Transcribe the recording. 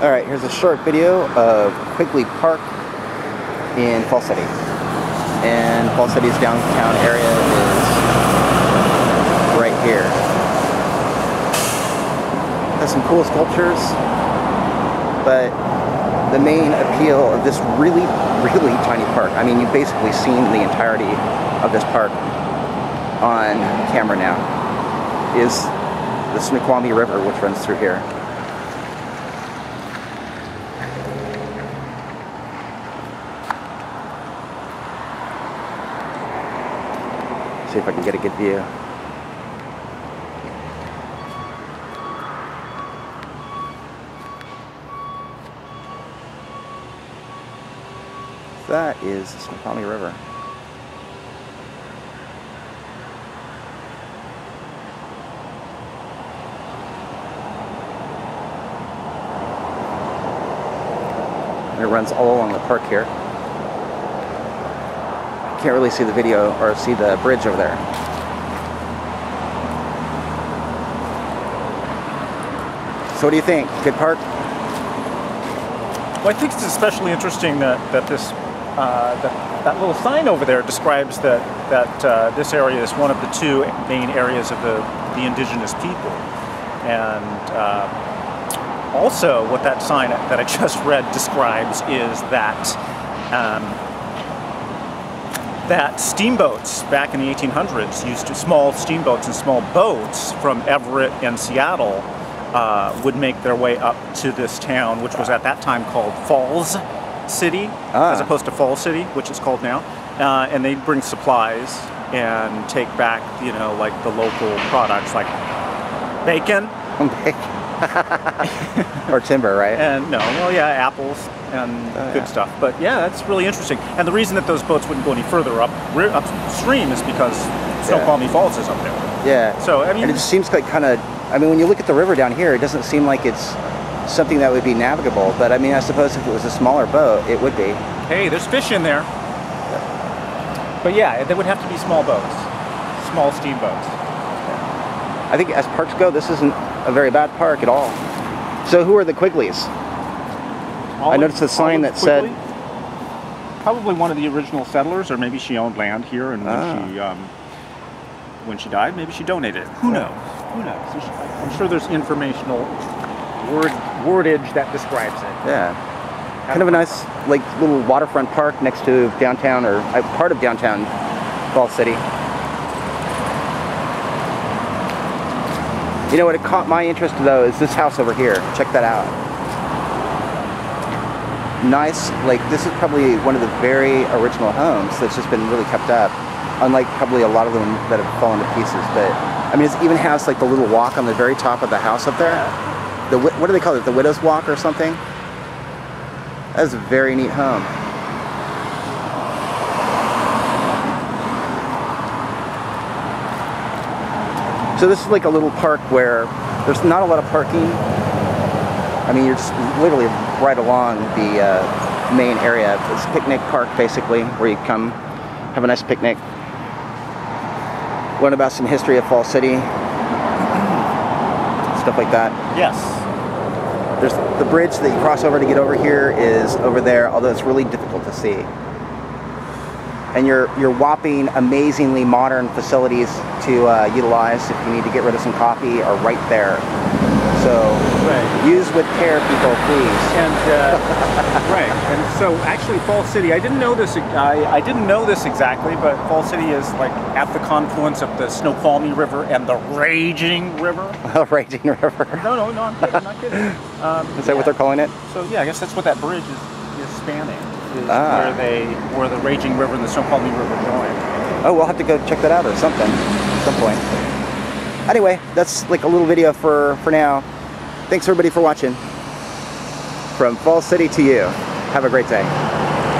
Alright, here's a short video of Quigley Park in Fall City. And Fall City's downtown area is right here. Has some cool sculptures, but the main appeal of this really, really tiny park, I mean, you've basically seen the entirety of this park on camera now, is the Snoqualmie River, which runs through here. See if I can get a good view. That is the Snoqualmie River. It runs all along the park here. Can't really see the video or see the bridge over there. So what do you think? Good park? Well, I think it's especially interesting that, that this uh, that, that little sign over there describes that that uh, this area is one of the two main areas of the, the indigenous people. And uh, also what that sign that I just read describes is that um, that steamboats back in the 1800s used to, small steamboats and small boats from Everett and Seattle uh, would make their way up to this town, which was at that time called Falls City, Ah. as opposed to Fall City, which is called now. Uh, and they'd bring supplies and take back, you know, like the local products like bacon or timber, right? and no, well, yeah, apples and Oh, good yeah. stuff. But yeah, that's really interesting. And the reason that those boats wouldn't go any further up upstream is because Snoqualmie Falls is up there. Yeah. So I mean, And it just seems like kind of, I mean, when you look at the river down here, it doesn't seem like it's something that would be navigable. But I mean, I suppose if it was a smaller boat, it would be. hey, there's fish in there. But yeah, they would have to be small boats, small steamboats. I think as parks go, this isn't a very bad park at all. So who are the Quigleys? I noticed a sign that said- Probably one of the original settlers, or maybe she owned land here, and when Ah. she um, when she died, maybe she donated it. Who knows? Who knows? I'm sure there's informational word wordage that describes it. Yeah. Kind of a nice, like, little waterfront park next to downtown, or uh, part of downtown Falls City. You know what? It caught my interest though is this house over here. Check that out. Nice, like this is probably one of the very original homes that's just been really kept up. Unlike probably a lot of them that have fallen to pieces, but I mean, it even has like the little walk on the very top of the house up there. The what do they call it? The widow's walk or something? That is a very neat home. So this is like a little park where there's not a lot of parking. I mean, you're just literally right along the uh, main area. It's a picnic park basically, where you come have a nice picnic, learn about some history of Fall City, stuff like that. Yes. There's the bridge that you cross over to get over here is over there, although it's really difficult to see. And your your whopping, amazingly modern facilities to uh, utilize if you need to get rid of some coffee are right there. So Right. use with care, people, please. And uh, right. And so actually, Fall City. I didn't know this. I, I didn't know this exactly, but Fall City is like at the confluence of the Snoqualmie River and the Raging River. The Raging River. No, no, no. I'm kidding. I'm not kidding. Um, Is that what they're calling it? So yeah, I guess that's what that bridge is, is spanning. Is Ah. where they where the Raging River and the Snoqualmie River join. Oh, we'll have to go check that out or something at some point. Anyway, that's like a little video for, for now. Thanks everybody for watching. From Fall City to you. Have a great day.